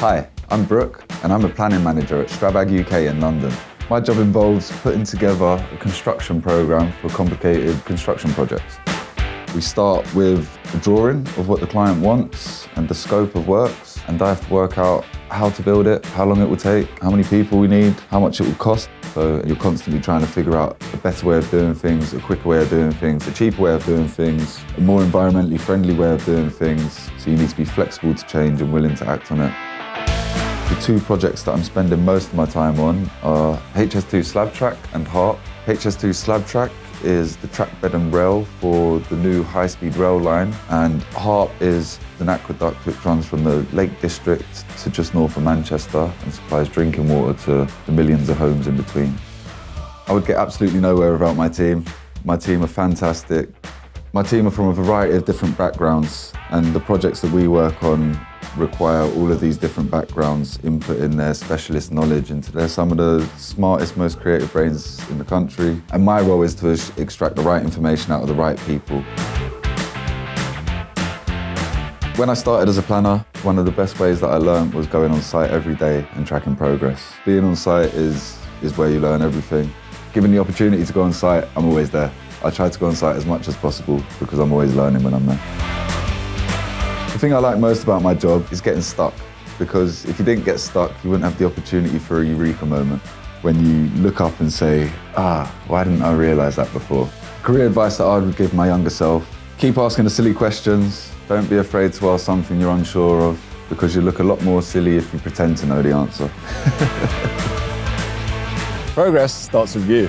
Hi, I'm Brook and I'm a planning manager at Strabag UK in London. My job involves putting together a construction programme for complicated construction projects. We start with a drawing of what the client wants and the scope of works and I have to work out how to build it, how long it will take, how many people we need, how much it will cost. So you're constantly trying to figure out a better way of doing things, a quicker way of doing things, a cheaper way of doing things, a more environmentally friendly way of doing things. So you need to be flexible to change and willing to act on it. Two projects that I'm spending most of my time on are HS2 Slab Track and HARP. HS2 Slab Track is the track bed and rail for the new high-speed rail line and HARP is an aqueduct which runs from the Lake District to just north of Manchester and supplies drinking water to the millions of homes in between. I would get absolutely nowhere without my team. My team are fantastic. My team are from a variety of different backgrounds and the projects that we work on require all of these different backgrounds input in their specialist knowledge into they're some of the smartest, most creative brains in the country. And my role is to extract the right information out of the right people. When I started as a planner, one of the best ways that I learned was going on site every day and tracking progress. Being on site is, is where you learn everything. Given the opportunity to go on site, I'm always there. I try to go on site as much as possible because I'm always learning when I'm there. The thing I like most about my job is getting stuck because if you didn't get stuck, you wouldn't have the opportunity for a eureka moment when you look up and say, ah, why didn't I realise that before? Career advice that I would give my younger self, keep asking the silly questions. Don't be afraid to ask something you're unsure of because you look a lot more silly if you pretend to know the answer. Progress starts with you.